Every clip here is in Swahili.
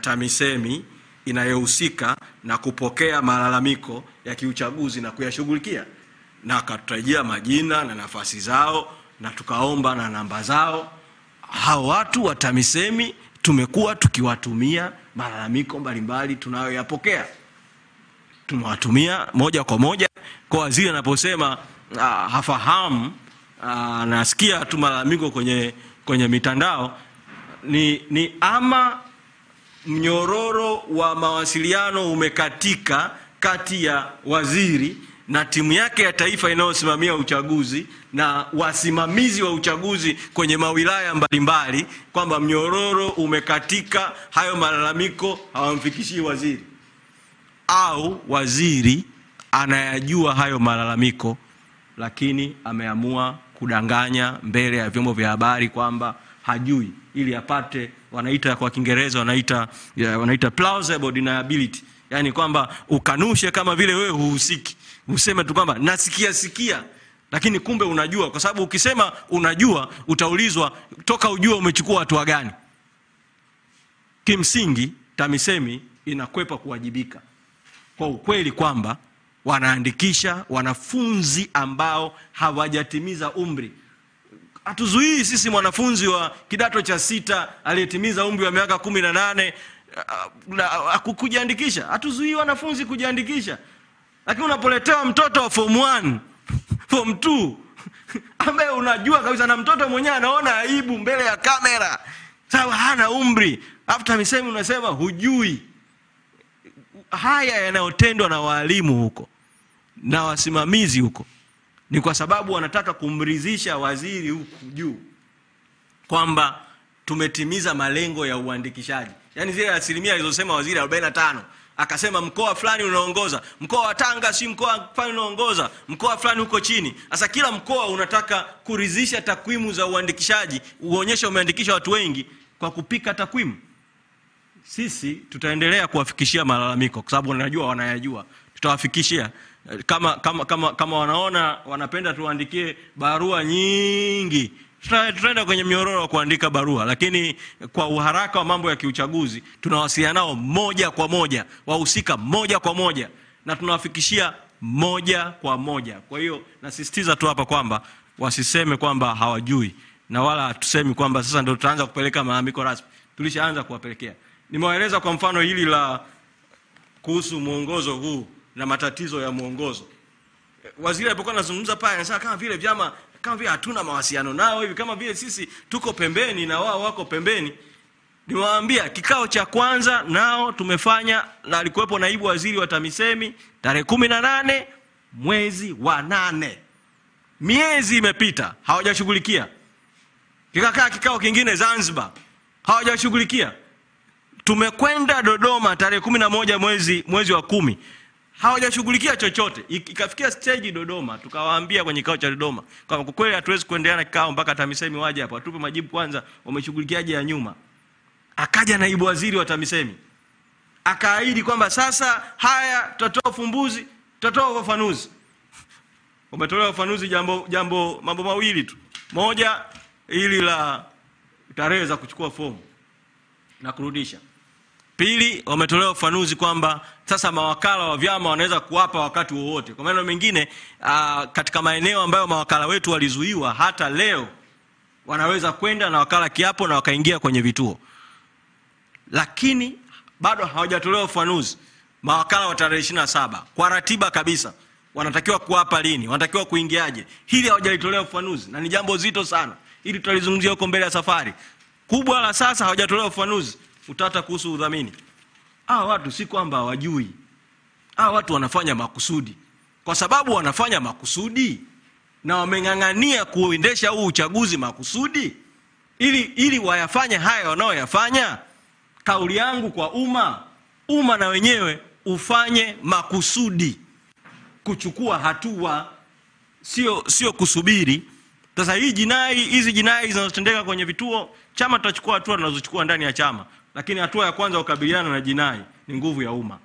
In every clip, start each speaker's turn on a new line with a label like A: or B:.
A: TAMISEMI inayohusika na kupokea malalamiko ya kiuchaguzi na kuyashughulikia, na akatutajia majina na nafasi zao na tukaomba na namba zao. Hao watu wa TAMISEMI tumekuwa tukiwatumia malalamiko mbalimbali tunayoyapokea, tumewatumia moja kwa moja. Kwa waziri anaposema ah, hafahamu ah, nasikia tu malalamiko kwenye, kwenye mitandao. Ni, ni ama mnyororo wa mawasiliano umekatika kati ya waziri na timu yake ya taifa inayosimamia uchaguzi na wasimamizi wa uchaguzi kwenye mawilaya mbalimbali, kwamba mnyororo umekatika, hayo malalamiko hawamfikishii waziri, au waziri anayajua hayo malalamiko, lakini ameamua kudanganya mbele ya vyombo vya habari kwamba hajui, ili apate wanaita kwa Kiingereza wanaita, wanaita plausible deniability, yani kwamba ukanushe kama vile wewe huhusiki, useme tu kwamba nasikia sikia, lakini kumbe unajua, kwa sababu ukisema unajua utaulizwa toka ujua umechukua hatua gani. Kimsingi TAMISEMI inakwepa kuwajibika kwa ukweli kwamba wanaandikisha wanafunzi ambao hawajatimiza umri. Hatuzuii sisi mwanafunzi wa kidato cha sita aliyetimiza umri wa miaka kumi na nane uh, kujiandikisha. Hatuzuii wanafunzi kujiandikisha, lakini unapoletewa mtoto wa form 1 form 2 ambaye unajua kabisa na mtoto mwenyewe anaona aibu mbele ya kamera, sawa, hana umri, afta misemi unasema hujui haya yanayotendwa na waalimu huko na wasimamizi huko ni kwa sababu wanataka kumridhisha waziri huku juu kwamba tumetimiza malengo ya uandikishaji, yaani zile asilimia alizosema waziri 45 akasema mkoa fulani unaongoza, mkoa wa Tanga si mkoa fulani unaongoza, mkoa fulani huko chini. Sasa kila mkoa unataka kuridhisha takwimu za uandikishaji, uonyeshe umeandikisha watu wengi kwa kupika takwimu. Sisi tutaendelea kuwafikishia malalamiko kwa sababu najua wanayajua, tutawafikishia kama, kama, kama, kama wanaona wanapenda tuandikie barua nyingi, tuta- tutaenda kwenye mnyororo wa kuandika barua, lakini kwa uharaka wa mambo ya kiuchaguzi tunawasiliana nao moja kwa moja, wahusika moja kwa moja, na tunawafikishia moja kwa moja. Kwa hiyo nasisitiza tu hapa kwamba wasiseme kwamba hawajui, na wala hatusemi kwamba sasa ndio tutaanza kupeleka malalamiko rasmi. Tulishaanza kuwapelekea. Nimewaeleza kwa mfano hili la kuhusu mwongozo huu na matatizo ya mwongozo. Waziri alipokuwa anazungumza pale, anasema kama vile vyama kama vile hatuna mawasiliano nao hivi, kama vile sisi tuko pembeni na wao wako pembeni. Niwaambia kikao cha kwanza nao tumefanya, na alikuwepo naibu waziri wa TAMISEMI tarehe kumi na nane mwezi wa nane. Miezi imepita hawajashughulikia. Kikakaa kikao kingine Zanzibar hawajashughulikia. Tumekwenda Dodoma tarehe kumi na moja mwezi, mwezi wa kumi hawajashughulikia chochote. Ikafikia stage Dodoma, tukawaambia kwenye kikao cha Dodoma kwamba kwa kweli hatuwezi kuendelea na kikao mpaka TAMISEMI waje hapa watupe majibu kwanza, wameshughulikiaje ya nyuma. Akaja naibu waziri wa TAMISEMI akaahidi kwamba sasa haya tutatoa ufumbuzi, tutatoa ufafanuzi. Umetolewa ufafanuzi jambo, jambo mambo mawili tu, moja hili la tarehe za kuchukua fomu na kurudisha. Pili, wametolewa ufafanuzi kwamba sasa mawakala wa vyama wanaweza kuwapa wakati wowote. Kwa maneno mengine, uh, katika maeneo ambayo mawakala wetu walizuiwa, hata leo wanaweza kwenda na wakala kiapo na wakaingia kwenye vituo, lakini bado hawajatolewa ufafanuzi. Mawakala wa tarehe ishirini na saba kwa ratiba kabisa wanatakiwa kuwapa lini, wanatakiwa kuingiaje, hili hawajalitolea ufafanuzi, na ni jambo zito sana. Hili tutalizungumzia huko mbele ya safari. Kubwa la sasa hawajatolewa ufafanuzi, utata kuhusu udhamini. Hawa watu si kwamba hawajui, hawa watu wanafanya makusudi, kwa sababu wanafanya makusudi na wameng'ang'ania kuendesha huu uchaguzi makusudi, ili, ili wayafanye haya wanaoyafanya. Kauli yangu kwa umma, umma na wenyewe ufanye makusudi kuchukua hatua, sio sio kusubiri. Sasa hii jinai hizi jinai zinazotendeka kwenye vituo, chama tutachukua hatua tunazochukua ndani ya chama, lakini hatua ya kwanza kukabiliana na jinai ni nguvu ya umma.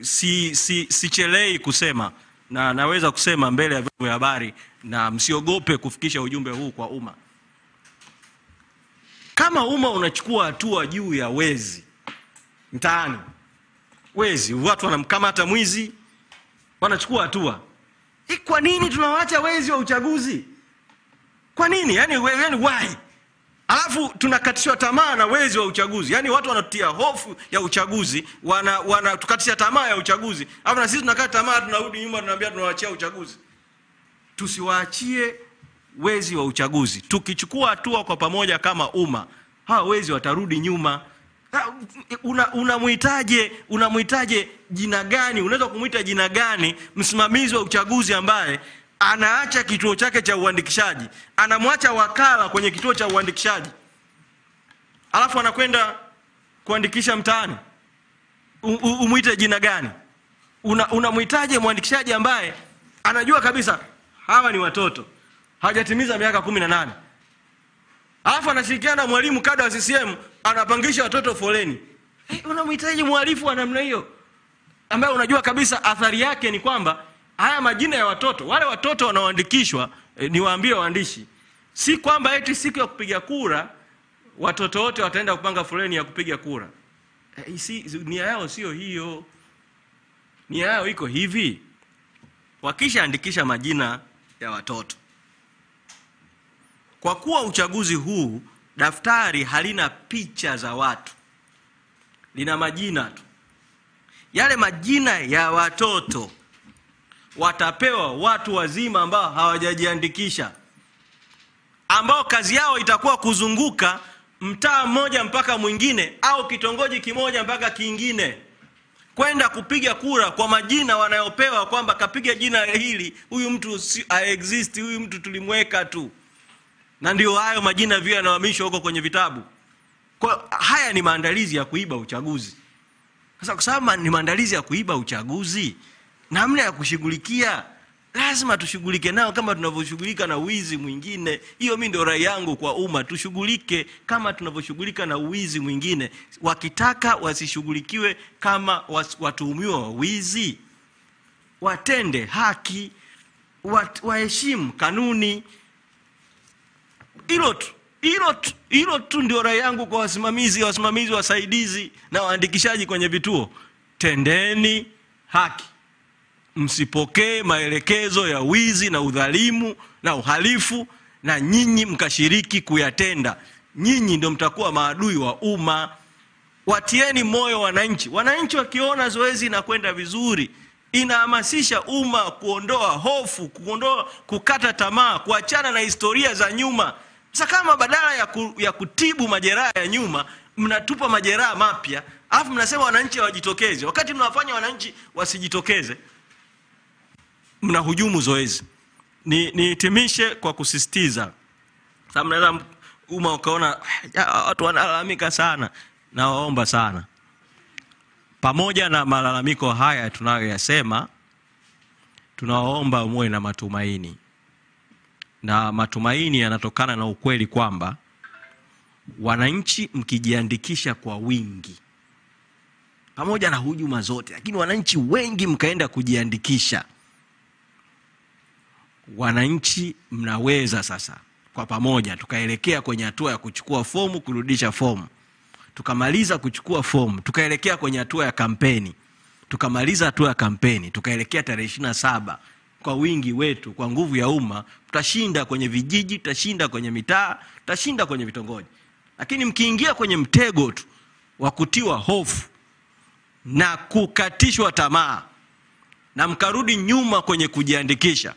A: Si, si, sichelei kusema na naweza kusema mbele ya vyombo vya habari, na msiogope kufikisha ujumbe huu kwa umma. kama umma unachukua hatua juu ya wezi mtaani wezi watu wanamkamata mwizi wanachukua hatua e, kwa nini tunawacha wezi wa uchaguzi kwa nini yani, yani why alafu tunakatishwa tamaa na wezi wa uchaguzi. Yaani watu wanatutia hofu ya uchaguzi wana, wana tukatisha tamaa ya uchaguzi. Alafu na sisi tunakata tamaa tunarudi nyuma tunaambia tunawachia uchaguzi. Tusiwaachie wezi wa uchaguzi. Tukichukua hatua kwa pamoja kama umma hawa wezi watarudi nyuma. Unamwitaje? una- unamwitaje jina gani? Unaweza kumwita jina gani msimamizi wa uchaguzi ambaye anaacha kituo chake cha uandikishaji anamwacha wakala kwenye kituo cha uandikishaji. Alafu anakwenda kuandikisha mtaani. Umwite jina gani? Una- mwandikishaji ambaye anajua kabisa hawa ni watoto hawajatimiza miaka kumi na nane. Alafu anashirikiana na mwalimu kada wa ccm anapangisha watoto foleni. Hey, unamhitaji mhalifu wa namna hiyo? Ambaye unajua kabisa athari yake ni kwamba haya majina ya watoto wale watoto wanaoandikishwa eh, niwaambie waandishi. Si kwamba eti siku ya kupiga kura watoto wote wataenda kupanga foleni ya kupiga kura. Eh, si, nia yao sio hiyo. Nia yao iko hivi. Wakishaandikisha majina ya watoto. Kwa kuwa uchaguzi huu daftari halina picha za watu. Lina majina tu. Yale majina ya watoto watapewa watu wazima ambao hawajajiandikisha ambao kazi yao itakuwa kuzunguka mtaa mmoja mpaka mwingine au kitongoji kimoja mpaka kingine kwenda kupiga kura kwa majina wanayopewa kwamba kapiga jina hili huyu mtu si, exist huyu mtu tulimweka tu. Na ndio hayo majina vile yanahamishwa huko kwenye vitabu. Kwa haya ni maandalizi ya kuiba uchaguzi. Sasa kwa sababu ni maandalizi ya kuiba uchaguzi namna ya kushughulikia lazima tushughulike nao kama tunavyoshughulika na wizi mwingine. Hiyo mi ndio rai yangu kwa umma tushughulike kama tunavyoshughulika na uwizi mwingine. Wakitaka wasishughulikiwe kama watuhumiwa wa wizi. Watende haki wat, waheshimu kanuni. Hilo tu hilo tu hilo tu ndio rai yangu kwa wasimamizi wasimamizi wasaidizi na waandikishaji kwenye vituo. Tendeni haki msipokee maelekezo ya wizi na udhalimu na uhalifu na nyinyi mkashiriki kuyatenda. Nyinyi ndio mtakuwa maadui wa umma. Watieni moyo wananchi. Wananchi wakiona zoezi inakwenda vizuri inahamasisha umma kuondoa hofu kuondoa kukata tamaa kuachana na historia za nyuma. Sasa kama badala ya, ku, ya kutibu majeraha ya nyuma mnatupa majeraha mapya alafu mnasema wananchi hawajitokeze wakati mnawafanya wananchi wasijitokeze mnahujumu zoezi. Ni nihitimishe kwa kusisitiza. Sababu naweza umma ukaona watu wanalalamika sana. Nawaomba sana. Pamoja na malalamiko haya tunayoyasema tunawaomba muwe na matumaini. Na matumaini yanatokana na ukweli kwamba wananchi mkijiandikisha kwa wingi pamoja na hujuma zote lakini wananchi wengi mkaenda kujiandikisha wananchi mnaweza sasa kwa pamoja tukaelekea kwenye hatua ya kuchukua fomu kurudisha fomu. Tukamaliza kuchukua fomu tukaelekea kwenye hatua ya kampeni. Tukamaliza hatua ya kampeni tukaelekea tarehe ishiri na saba kwa wingi wetu kwa nguvu ya umma tutashinda kwenye vijiji tutashinda kwenye mitaa tutashinda kwenye vitongoji. Lakini mkiingia kwenye mtego tu wa kutiwa hofu na kukatishwa tamaa na mkarudi nyuma kwenye kujiandikisha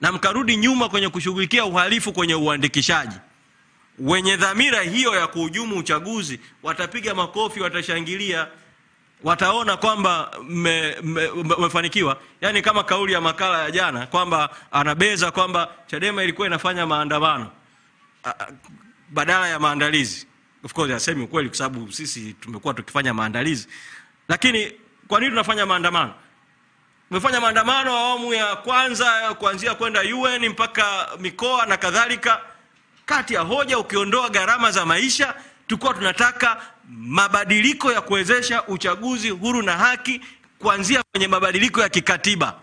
A: na mkarudi nyuma kwenye kushughulikia uhalifu kwenye uandikishaji. Wenye dhamira hiyo ya kuhujumu uchaguzi watapiga makofi watashangilia. Wataona kwamba mmefanikiwa me, me, yani kama kauli ya makala ya jana kwamba anabeza kwamba chadema ilikuwa inafanya maandamano. Badala ya maandalizi. Of course asemi ukweli kwa sababu sisi tumekuwa tukifanya maandalizi. Lakini kwa nini tunafanya maandamano tumefanya maandamano awamu ya kwanza kuanzia kwenda un mpaka mikoa na kadhalika. Kati ya hoja ukiondoa gharama za maisha tulikuwa tunataka mabadiliko ya kuwezesha uchaguzi huru na haki kuanzia kwenye mabadiliko ya kikatiba.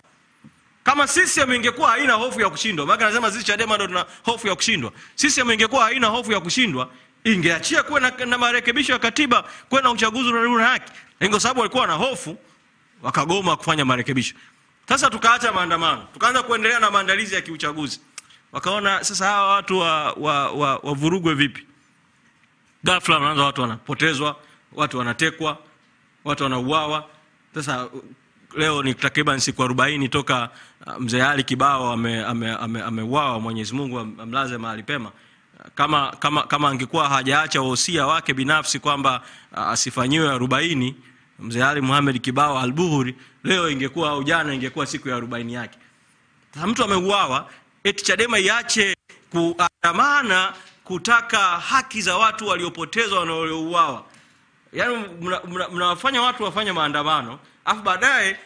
A: Kama CCM ingekuwa haina hofu ya kushindwa maana nasema sisi Chadema ndo tuna hofu ya kushindwa. CCM ingekuwa haina hofu ya kushindwa ingeachia kuwe na, na marekebisho ya katiba, kuwe na uchaguzi huru na haki, kwa sababu walikuwa na hofu wakagoma kufanya marekebisho. Sasa tukaacha maandamano, tukaanza kuendelea na maandalizi ya kiuchaguzi. Wakaona sasa hawa watu wa, wa, wa, wavurugwe vipi? Ghafla wanaanza watu wanapotezwa, watu wanatekwa, watu wanauawa. Sasa leo ni takriban siku arobaini toka uh, mzee Ali Kibao ameuawa ame, ame, ame Mwenyezi Mungu amlaze mahali pema. Kama, kama, kama angekuwa hajaacha wosia wake binafsi kwamba uh, asifanyiwe arobaini mzee Ali Muhamed Kibao Albuhuri, leo ingekuwa au jana ingekuwa siku ya arobaini yake. Sasa mtu ameuawa, eti Chadema iache kuandamana kutaka haki za watu waliopotezwa na waliouawa. Yaani mnawafanya mna watu wafanye maandamano afu baadaye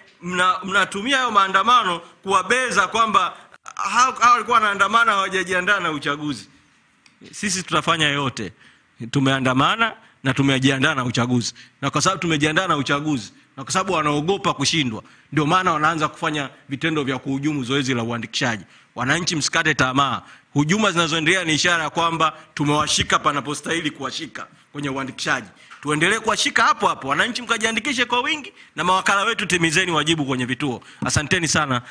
A: mnatumia mna hayo maandamano kuwabeza kwamba hao walikuwa wanaandamana hawajajiandaa na uchaguzi. Sisi tutafanya yote, tumeandamana na tumejiandaa na uchaguzi, na kwa sababu tumejiandaa na uchaguzi na kwa sababu wanaogopa kushindwa, ndio maana wanaanza kufanya vitendo vya kuhujumu zoezi la uandikishaji. Wananchi, msikate tamaa. Hujuma zinazoendelea ni ishara ya kwamba tumewashika panapostahili kuwashika kwenye uandikishaji. Tuendelee kuwashika hapo hapo, wananchi mkajiandikishe kwa wingi, na mawakala wetu timizeni wajibu kwenye vituo. Asanteni sana.